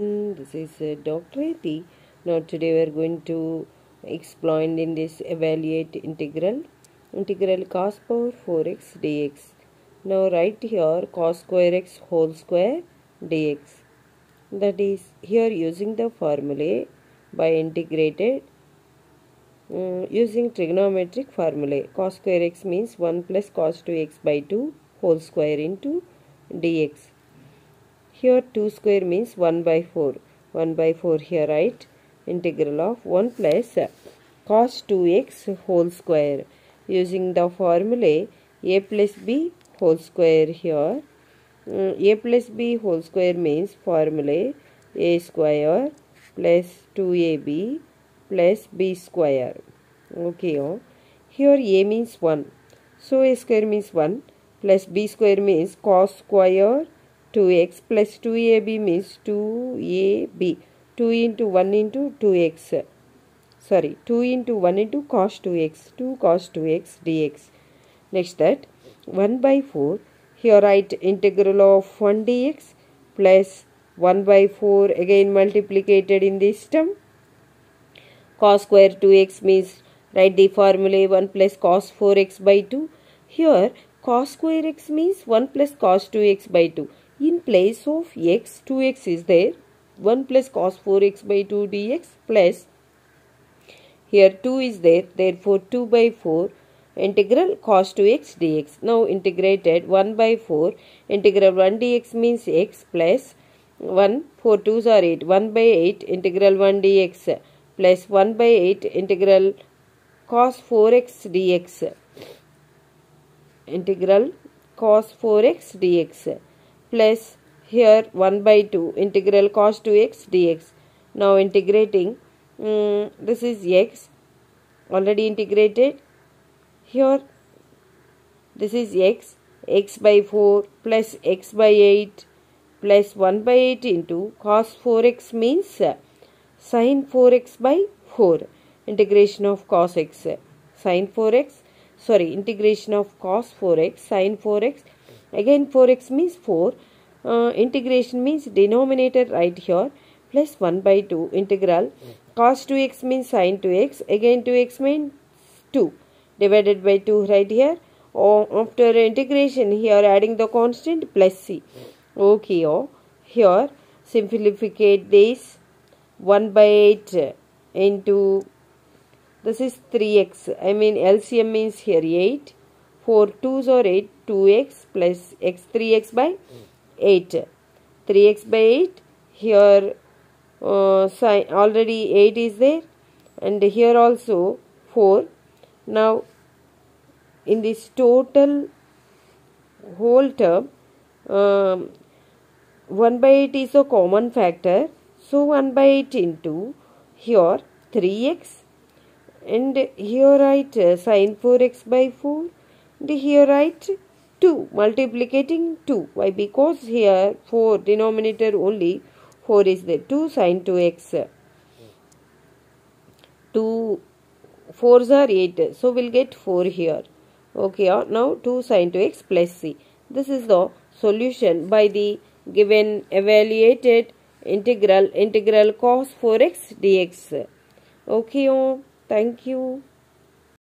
This is uh, Dr. Now today we are going to explain in this evaluate integral integral cos power 4x dx. Now write here cos square x whole square dx. That is here using the formulae by integrated uh, using trigonometric formulae cos square x means 1 plus cos 2x by 2 whole square into dx here 2 square means 1 by 4. 1 by 4 here right. Integral of 1 plus cos 2x whole square. Using the formula a plus b whole square here. Uh, a plus b whole square means formula a square plus 2ab plus b square. Okay. Oh. Here a means 1. So a square means 1 plus b square means cos square 2x plus 2ab means 2ab 2 into 1 into 2x sorry 2 into 1 into cos 2x 2 cos 2x dx. Next that 1 by 4 here write integral of 1 dx plus 1 by 4 again multiplicated in this term. Cos square 2x means write the formula 1 plus cos 4x by 2 here cos square x means 1 plus cos 2x by 2 in place of x, 2x is there. 1 plus cos 4x by 2 dx plus here 2 is there. Therefore 2 by 4 integral cos 2x dx. Now integrated 1 by 4 integral 1 dx means x plus 1 4 2s are 8 1 by 8 integral 1 dx plus 1 by 8 integral cos 4x dx integral cos 4x dx plus here 1 by 2 integral cos 2x dx. Now integrating um, this is x already integrated here this is x x by 4 plus x by 8 plus 1 by 8 into cos 4x means sin 4x by 4 integration of cos x sin 4x sorry integration of cos 4x sin 4x Again 4x means 4. Uh, integration means denominator right here plus 1 by 2 integral. Cos 2x means sin 2x again 2x means 2 divided by 2 right here. Or oh, after integration here adding the constant plus c. Okay oh here simplificate this. 1 by 8 into this is 3x I mean LCM means here 8 4 2s or 8 2x plus x 3x by 8 3x by 8 here uh, sign already 8 is there. And here also 4 now in this total whole term um, 1 by 8 is a common factor. So 1 by 8 into here 3x and here write uh, sine 4x by 4 and here write 2 multiplicating 2 why? Because here 4 denominator only 4 is there. 2 sine 2x 2 4s are 8 so we'll get 4 here. Okay uh, now 2 sine 2x plus c. This is the solution by the given evaluated integral integral cos 4x dx. Okay oh, thank you